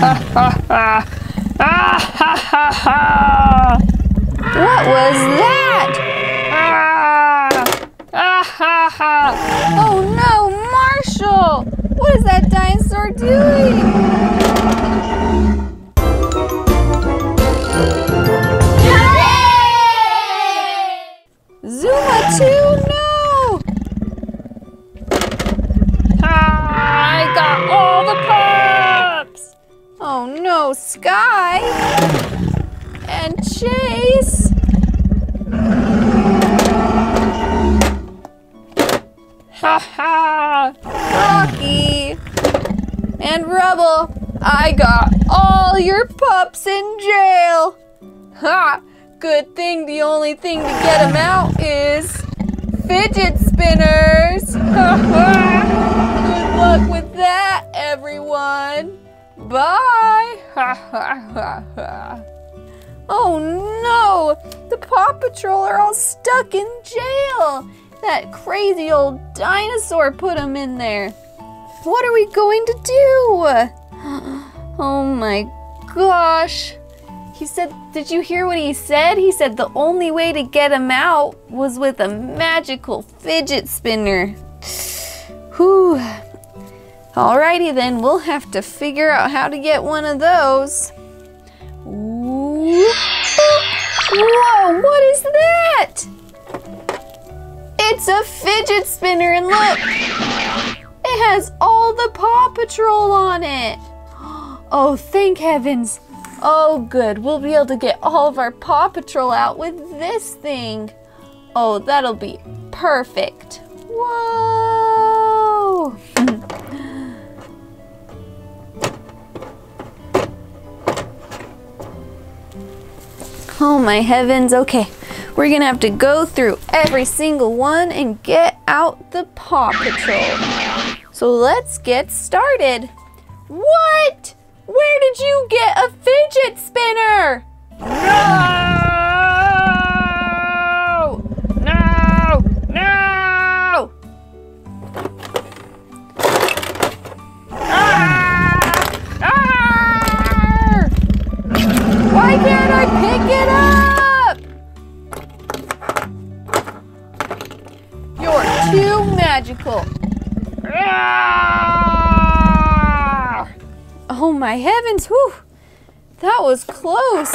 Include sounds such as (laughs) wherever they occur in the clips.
What was that? Oh no, Marshall! What is that dinosaur doing? Zuma too? Skye! And Chase! Ha ha! Rocky! And Rubble! I got all your pups in jail! Ha! Good thing the only thing to get them out is fidget spinners! (laughs) Ha ha! Good luck with that, everyone! Bye! (laughs) Oh no! The Paw Patrol are all stuck in jail! That crazy old dinosaur put them in there. What are we going to do? (gasps) Oh my gosh. He said, did you hear what he said? He said the only way to get him out was with a magical fidget spinner. (sighs) Whew. Alrighty then, we'll have to figure out how to get one of those. Whoa, what is that? It's a fidget spinner and look, it has all the Paw Patrol on it. (gasps) Oh, thank heavens. Oh, good. We'll be able to get all of our Paw Patrol out with this thing. Oh, that'll be perfect. Whoa! Oh, my heavens. Okay, we're gonna have to go through every single one and get out the Paw Patrol. So let's get started. What? Where did you get a fidget spinner? No!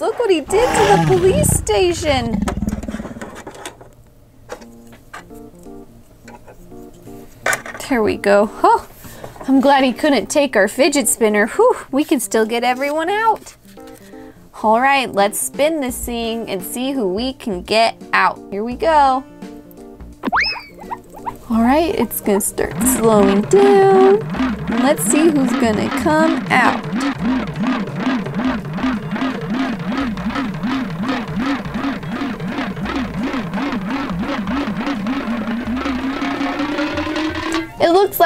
Look what he did to the police station. There we go. Oh, I'm glad he couldn't take our fidget spinner. Whew, we can still get everyone out. All right, let's spin this thing and see who we can get out. Here we go. All right, it's gonna start slowing down. Let's see who's gonna come out.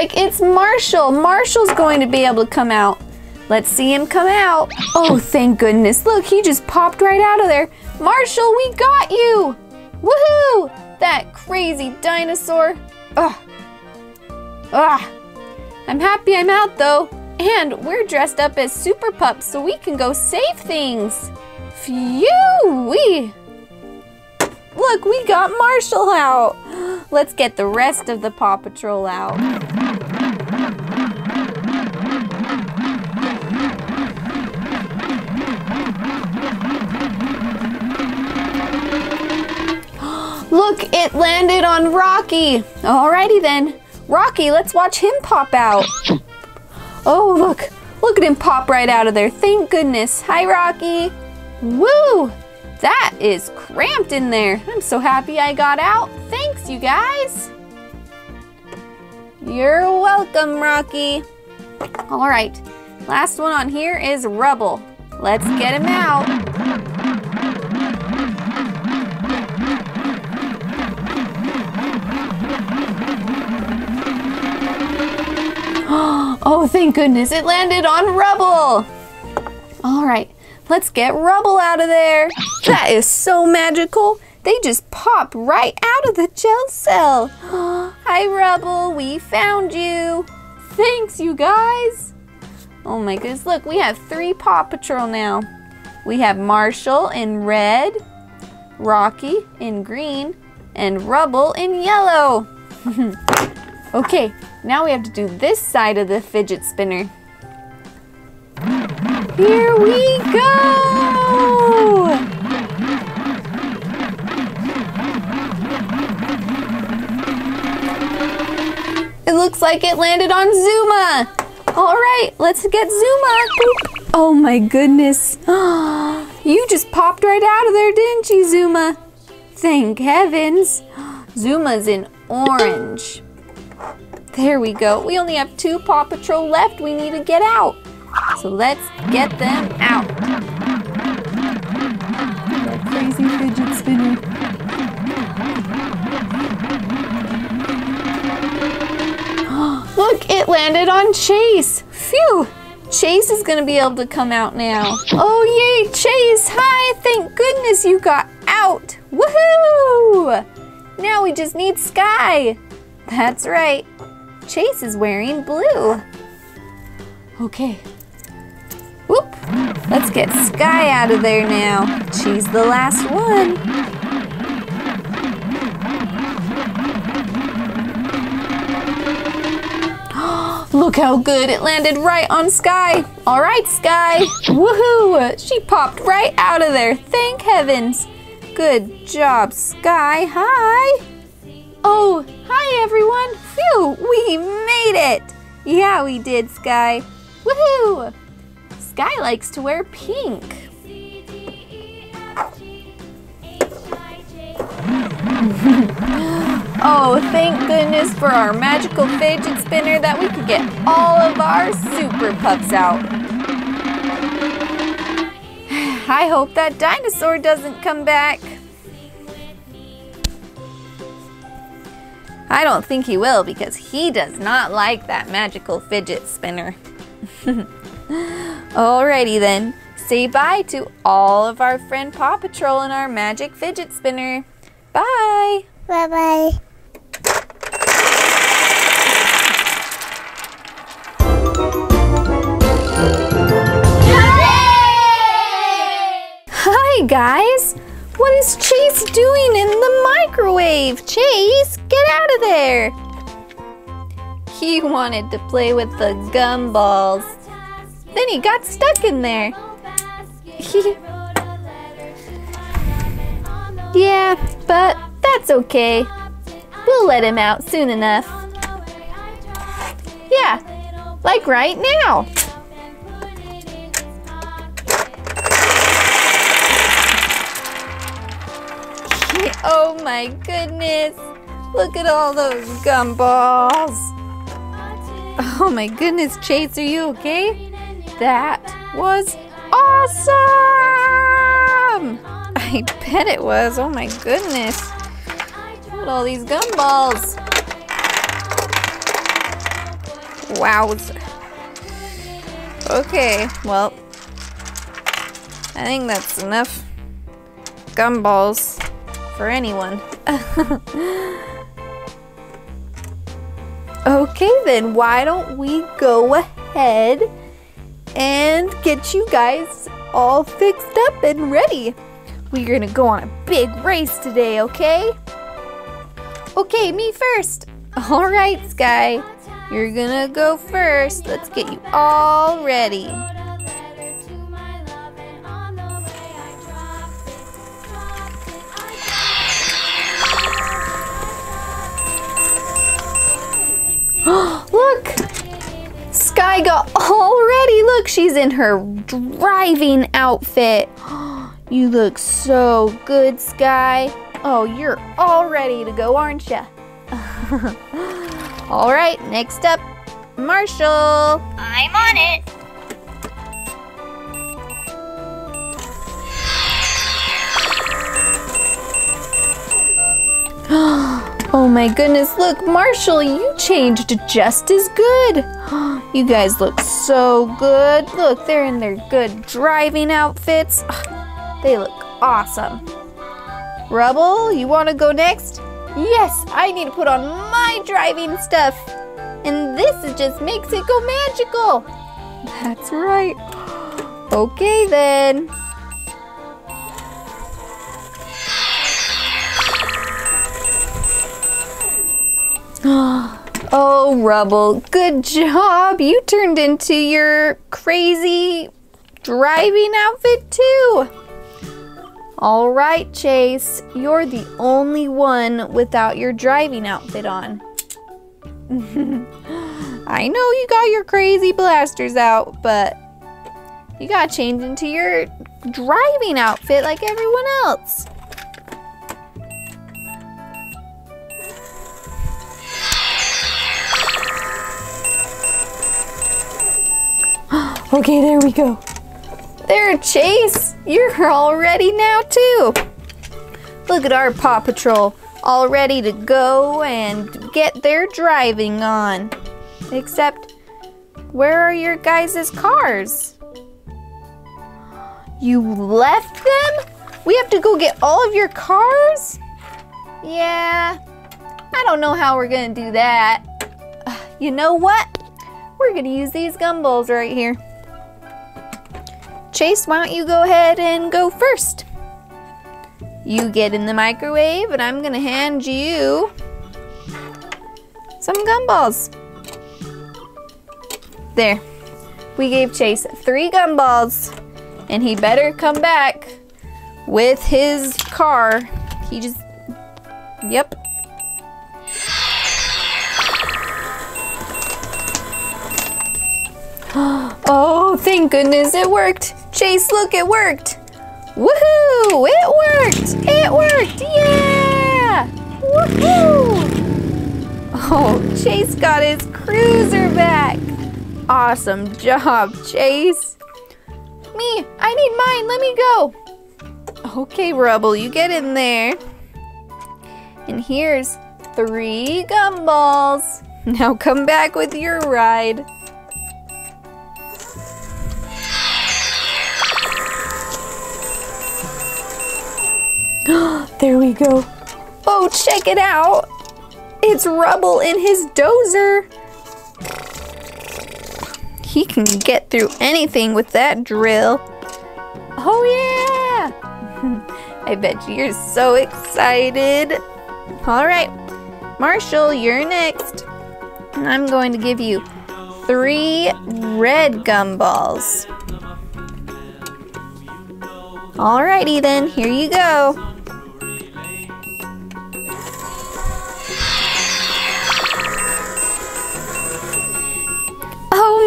Like it's Marshall. Marshall's going to be able to come out. Let's see him come out. Oh, thank goodness. Look, he just popped right out of there. Marshall, we got you. Woohoo! That crazy dinosaur. Ugh. Ugh. I'm happy I'm out though. And we're dressed up as super pups so we can go save things. Phew! We. Look, we got Marshall out. (gasps) Let's get the rest of the Paw Patrol out. It landed on Rocky. Alrighty then. Rocky, let's watch him pop out. (coughs) Oh, look. Look at him pop right out of there. Thank goodness. Hi, Rocky. Woo! That is cramped in there. I'm so happy I got out. Thanks, you guys. You're welcome, Rocky. All right, last one on here is Rubble. Let's get him out. Oh, thank goodness, it landed on Rubble. All right, let's get Rubble out of there. That is so magical. They just pop right out of the gel cell. (gasps) Hi, Rubble, we found you. Thanks, you guys. Oh my goodness, look, we have three Paw Patrol now. We have Marshall in red, Rocky in green, and Rubble in yellow. (laughs) okay, now we have to do this side of the fidget spinner. Here we go! It looks like it landed on Zuma. All right, let's get Zuma. Boop. Oh my goodness. (gasps) You just popped right out of there, didn't you, Zuma? Thank heavens. (gasps) Zuma's in orange. There we go. We only have two Paw Patrol left we need to get out. So let's get them out. That crazy fidget spinner. (gasps) Look, it landed on Chase. Phew. Chase is gonna be able to come out now. Oh yay, Chase! Hi, thank goodness you got out. Woohoo! Now we just need Skye. That's right. Chase is wearing blue. Okay. Whoop. Let's get Skye out of there now. She's the last one. (gasps) Look how good it landed right on Skye. All right, Skye. Woohoo! She popped right out of there. Thank heavens. Good job, Skye. Hi. Oh, hi everyone. Phew, we made it. Yeah, we did, Skye. Woohoo! Skye likes to wear pink. Oh, thank goodness for our magical fidget spinner that we could get all of our super pups out. (sighs) I hope that dinosaur doesn't come back. I don't think he will because he does not like that magical fidget spinner. (laughs) Alrighty then, say bye to all of our friend Paw Patrol and our magic fidget spinner. Bye! Bye bye. Hi, guys! Chase doing in the microwave? Chase, get out of there! He wanted to play with the gumballs. Then he got stuck in there. (laughs) yeah, but that's okay. We'll let him out soon enough. Yeah, like right now. Oh my goodness. Look at all those gumballs. Oh my goodness, Chase, are you okay? That was awesome! I bet it was. Oh my goodness. Look at all these gumballs. Wow. Okay, well, I think that's enough gumballs for anyone. (laughs) okay, then why don't we go ahead and get you guys all fixed up and ready? We're gonna go on a big race today, okay? Okay, me first. All right, Skye. You're gonna go first. Let's get you all ready. (gasps) Look! Skye got all ready. Look, she's in her driving outfit. (gasps) You look so good, Skye. Oh, you're all ready to go, aren't you? (laughs) all right, next up, Marshall. I'm on it. (gasps) Oh Oh my goodness, look, Marshall, you changed just as good. (gasps) You guys look so good. Look, they're in their good driving outfits. (sighs) They look awesome. Rubble, you want to go next? Yes, I need to put on my driving stuff. And this just makes it go magical. That's right. (gasps) Okay then. (gasps) Oh, Rubble, good job. You turned into your crazy driving outfit too. All right, Chase, you're the only one without your driving outfit on. (laughs) I know you got your crazy blasters out, but you gotta change into your driving outfit like everyone else. Okay, there we go. There, Chase, you're all ready now too. Look at our Paw Patrol, all ready to go and get their driving on. Except, where are your guys' cars? You left them? We have to go get all of your cars? Yeah, I don't know how we're gonna do that. (sighs) You know what? We're gonna use these gumballs right here. Chase, why don't you go ahead and go first? You get in the microwave, and I'm gonna hand you some gumballs. There. We gave Chase three gumballs, and he better come back with his car. He just. Yep. (gasps) Oh, thank goodness it worked. Chase, look, it worked. Woohoo! It worked! It worked! Yeah! Woohoo! Oh, Chase got his cruiser back. Awesome job, Chase. Me, I need mine. Let me go. Okay, Rubble, you get in there. And here's three gumballs. (laughs) Now come back with your ride. (gasps) there we go. Oh, check it out. It's Rubble in his dozer. He can get through anything with that drill. Oh, yeah. (laughs) I bet you're so excited. All right, Marshall, you're next. I'm going to give you three red gumballs. Alrighty then, here you go.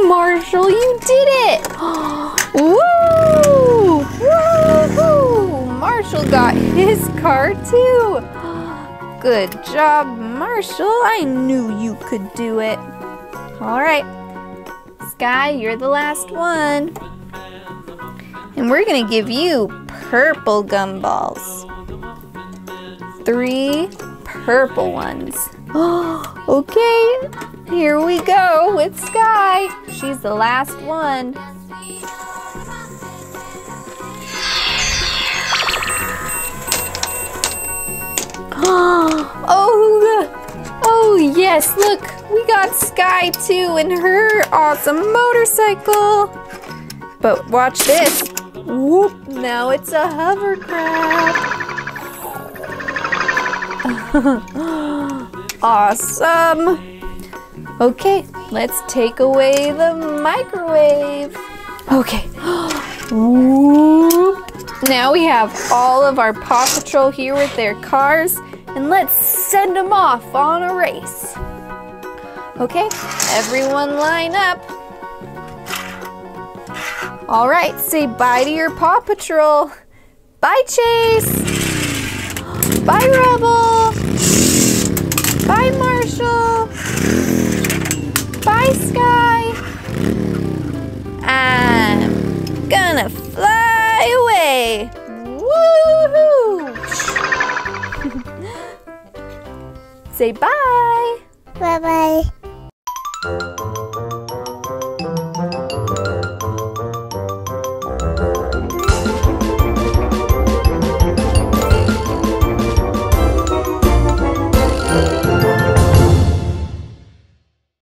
Marshall, you did it! (gasps) Woo! Woo! Marshall got his car too. (gasps) Good job, Marshall. I knew you could do it. All right, Skye, you're the last one. And we're gonna give you purple gumballs. Three purple ones. (gasps) okay, here we go with Skye. She's the last one. (gasps) oh, oh yes, look, we got Skye too in her awesome motorcycle. But watch this. Whoop, now it's a hovercraft. (laughs) awesome. Okay, let's take away the microwave. Okay. Now we have all of our Paw Patrol here with their cars, and let's send them off on a race. Okay, everyone line up. All right, say bye to your Paw Patrol. Bye, Chase. Bye, Rubble. Bye, Marshall. Skye. I'm gonna fly away. Woohoo! (laughs) say bye. Bye bye.